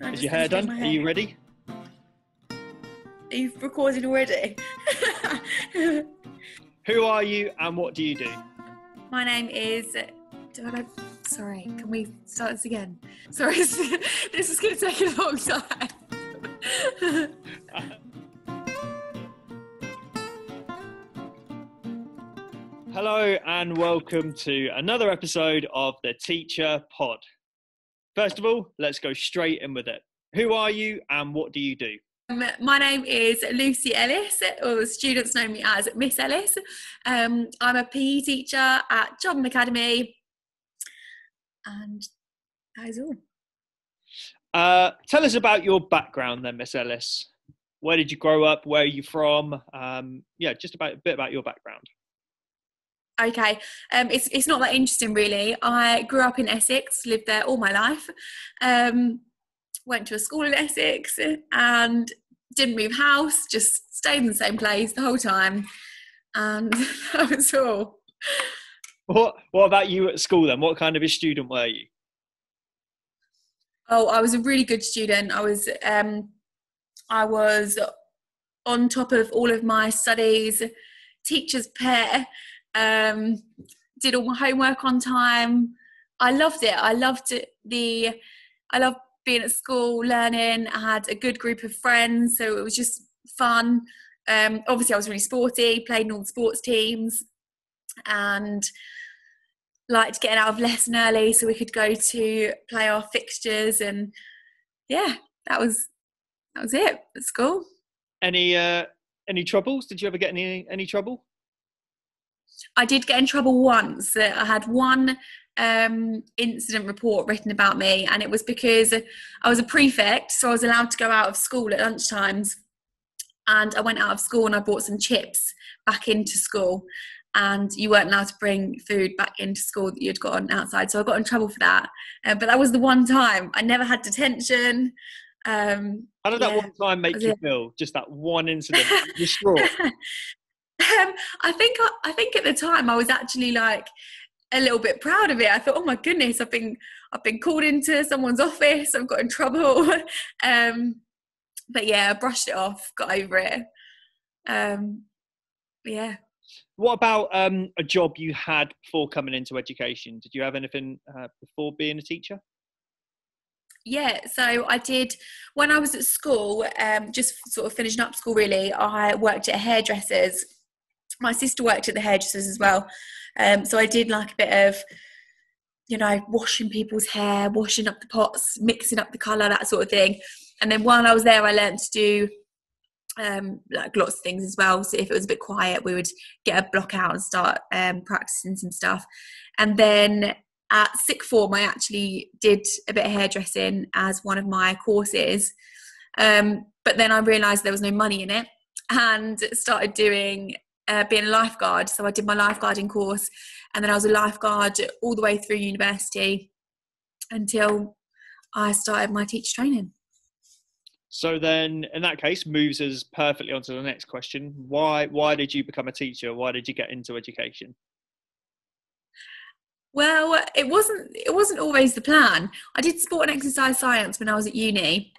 Is your hair done? Are you ready? Are you recording already? Who are you and what do you do? My name is. Do I? Sorry, can we start this again? Sorry, this is going to take a long time. Hello and welcome to another episode of the Teacher Pod. First of all, let's go straight in with it. Who are you and what do you do? Um, my name is Lucy Ellis, or the students know me as Miss Ellis. Um, I'm a PE teacher at Chobham Academy, and that is all. Uh, tell us about your background then, Miss Ellis. Where did you grow up? Where are you from? Um, yeah, just about a bit about your background. Okay, um, it's it's not that interesting really. I grew up in Essex, lived there all my life. Um, went to a school in Essex and didn't move house. Just stayed in the same place the whole time, and that was all. What What about you at school then? What kind of a student were you? Oh, I was a really good student. I was um, I was on top of all of my studies, teacher's pet. Um, did all my homework on time. I loved it. I loved the. I loved being at school, learning. I had a good group of friends, so it was just fun. Um, obviously, I was really sporty, played in all the sports teams, and liked getting out of lesson early so we could go to play our fixtures. And yeah, that was that was it at school. Any uh, Any troubles? Did you ever get any Any trouble? I did get in trouble once. I had one um, incident report written about me, and it was because I was a prefect, so I was allowed to go out of school at lunchtimes. And I went out of school and I bought some chips back into school, and you weren't allowed to bring food back into school that you'd gotten outside. So I got in trouble for that. Uh, but that was the one time I never had detention. Um, How did that Yeah, one time make you it. feel? Just that one incident, distraught. Um, I think I, I think at the time I was actually like a little bit proud of it. I thought, oh my goodness, I've been I've been called into someone's office. I've got in trouble. um, but yeah, I brushed it off, got over it. Um, yeah. What about um, a job you had before coming into education? Did you have anything uh, before being a teacher? Yeah, so I did when I was at school, um, just sort of finishing up school really, I worked at a hairdresser's. My sister worked at the hairdresser's as well. Um, so I did like a bit of, you know, washing people's hair, washing up the pots, mixing up the colour, that sort of thing. And then while I was there, I learned to do um, like lots of things as well. So if it was a bit quiet, we would get a block out and start um, practicing some stuff. And then at sixth form, I actually did a bit of hairdressing as one of my courses. Um, but then I realised there was no money in it and started doing uh, being a lifeguard. So I did my lifeguarding course, and then I was a lifeguard all the way through university until I started my teacher training. So then, in that case, moves us perfectly onto the next question. Why Why did you become a teacher? Why did you get into education? Well, it wasn't it wasn't always the plan. I did sport and exercise science when I was at uni.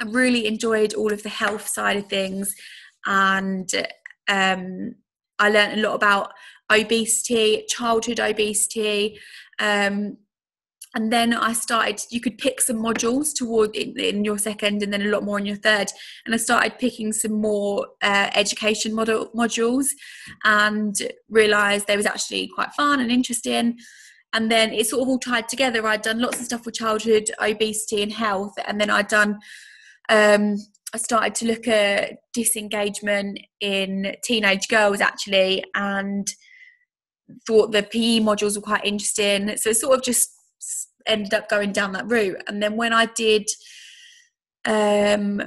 I really enjoyed all of the health side of things, and um, I learned a lot about obesity, childhood obesity, um, and then I started. You could pick some modules toward in, in your second, and then a lot more in your third. And I started picking some more uh, education model modules, and realised they was actually quite fun and interesting and then it sort of all tied together. I'd done lots of stuff with childhood obesity and health, and then I'd done. Um, I started to look at disengagement in teenage girls actually, and thought the PE modules were quite interesting. So it sort of just ended up going down that route. And then when I did, um,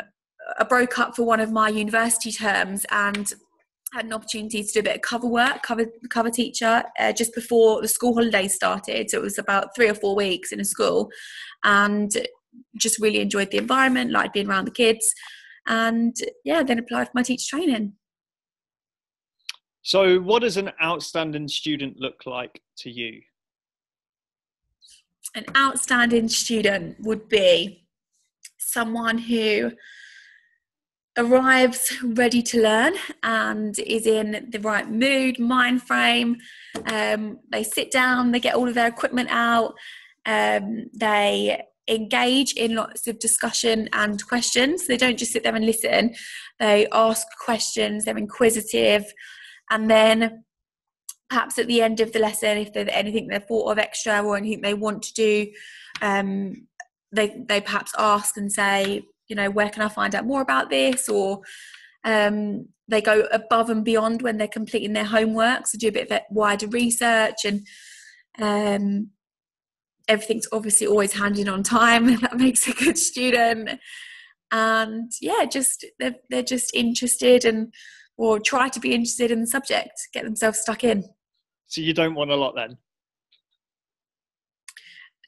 I broke up for one of my university terms and had an opportunity to do a bit of cover work, cover cover teacher, uh, just before the school holidays started. So it was about three or four weeks in a school, and just really enjoyed the environment, liked being around the kids, and yeah, then applied for my teacher training. So, what does an outstanding student look like to you? An outstanding student would be someone who arrives ready to learn and is in the right mood, mind frame. Um, they sit down, they get all of their equipment out, um, they engage in lots of discussion and questions. They don't just sit there and listen, they ask questions, they're inquisitive, and then perhaps at the end of the lesson, if there's anything they've thought of extra or anything they want to do, um, they they perhaps ask and say, you know, where can I find out more about this? Or um, they go above and beyond when they're completing their homework, so do a bit of wider research and um, everything's obviously always handed on time. that makes a good student. And yeah, just they're, they're just interested and or try to be interested in the subject, get themselves stuck in. So you don't want a lot then?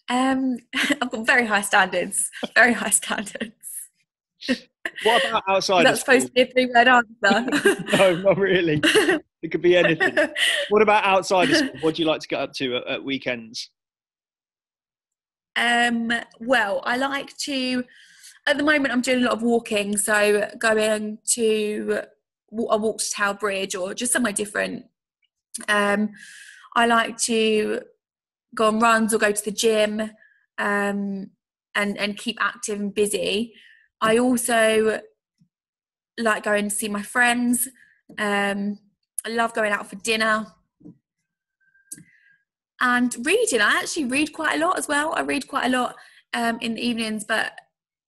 Um, I've got very high standards. Very high standards. What about outside? That's supposed to be a three-word answer. no, not really. It could be anything. what about outside of school? What do you like to get up to at, at weekends? Um, well, I like to. At the moment, I'm doing a lot of walking, so going to a walk to Tower Bridge or just somewhere different. Um, I like to go on runs or go to the gym um, and and keep active and busy. I also like going to see my friends. Um, I love going out for dinner and reading. I actually read quite a lot as well. I read quite a lot um, in the evenings, but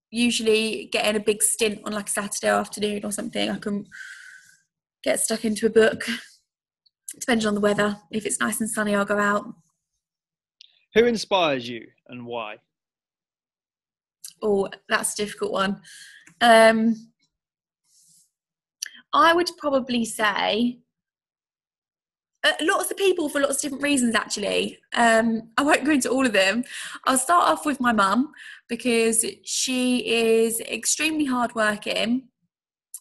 usually getting a big stint on like a Saturday afternoon or something, I can get stuck into a book. Depending on the weather. If it's nice and sunny, I'll go out. Who inspires you and why? Oh, that's a difficult one. Um, I would probably say uh, lots of people for lots of different reasons actually um, i won't go into all of them i'll start off with my mum because she is extremely hardworking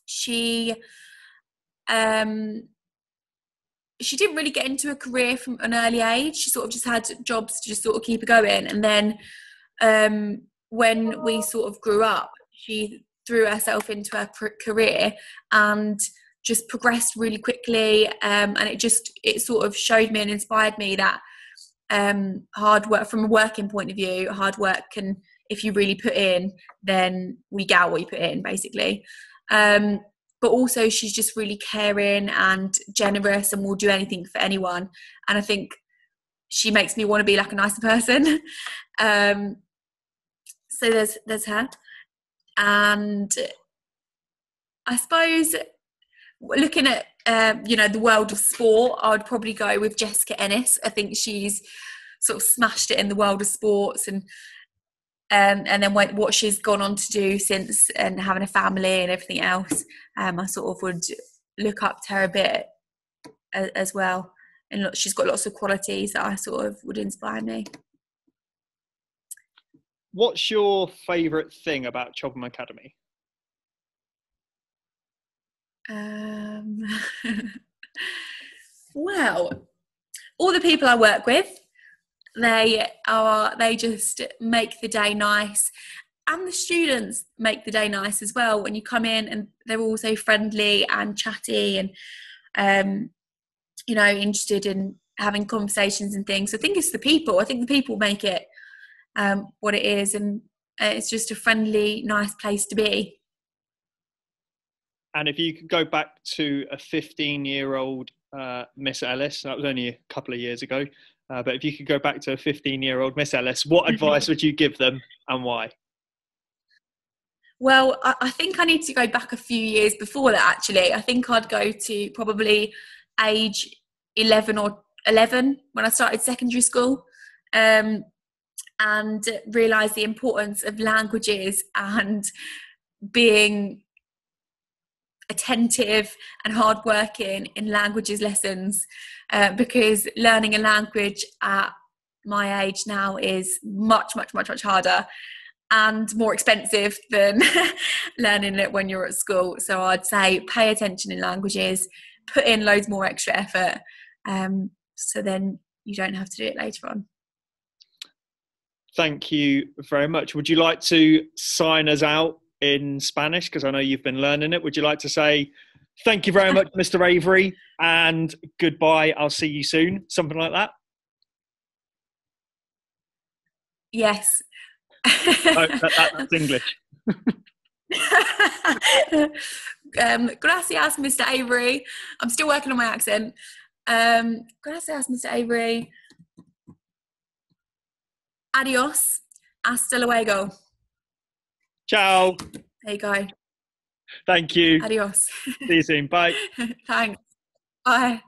she um, she didn't really get into a career from an early age. She sort of just had jobs to just sort of keep her going. And then um, when we sort of grew up, she threw herself into her career and just progressed really quickly. Um, and it just it sort of showed me and inspired me that um, hard work from a working point of view, hard work can if you really put in, then we get what you put in, basically. Um, but also she's just really caring and generous and will do anything for anyone and i think she makes me want to be like a nicer person um, so there's there's her and i suppose looking at um, you know the world of sport i would probably go with jessica ennis i think she's sort of smashed it in the world of sports and um, and then what, what she's gone on to do since and having a family and everything else, um, I sort of would look up to her a bit as, as well. And look, she's got lots of qualities that I sort of would inspire me. What's your favourite thing about Chobham Academy? Um, well, all the people I work with they are they just make the day nice. And the students make the day nice as well. When you come in and they're all so friendly and chatty and um, you know interested in having conversations and things. I think it's the people. I think the people make it um, what it is. And uh, it's just a friendly nice place to be and if you could go back to a 15 year old uh, miss ellis that was only a couple of years ago uh, but if you could go back to a 15 year old Miss Ellis, what advice would you give them and why? Well, I think I need to go back a few years before that actually. I think I'd go to probably age 11 or 11 when I started secondary school um, and realise the importance of languages and being attentive and hardworking in languages lessons uh, because learning a language at my age now is much, much, much, much harder and more expensive than learning it when you're at school. So I'd say pay attention in languages, put in loads more extra effort, um, so then you don't have to do it later on. thank you very much. Would you like to sign us out in Spanish? Because I know you've been learning it. Would you like to say, thank you very much, Mr. Avery, and goodbye, I'll see you soon? Something like that? Yes. oh, that, that, that's English. um, gracias, Mr. Avery. I'm still working on my accent. Um, gracias, Mr. Avery. Adios. Hasta luego. Ciao. Hey, go. Thank you. Adios. See you soon. Bye. Thanks. Bye.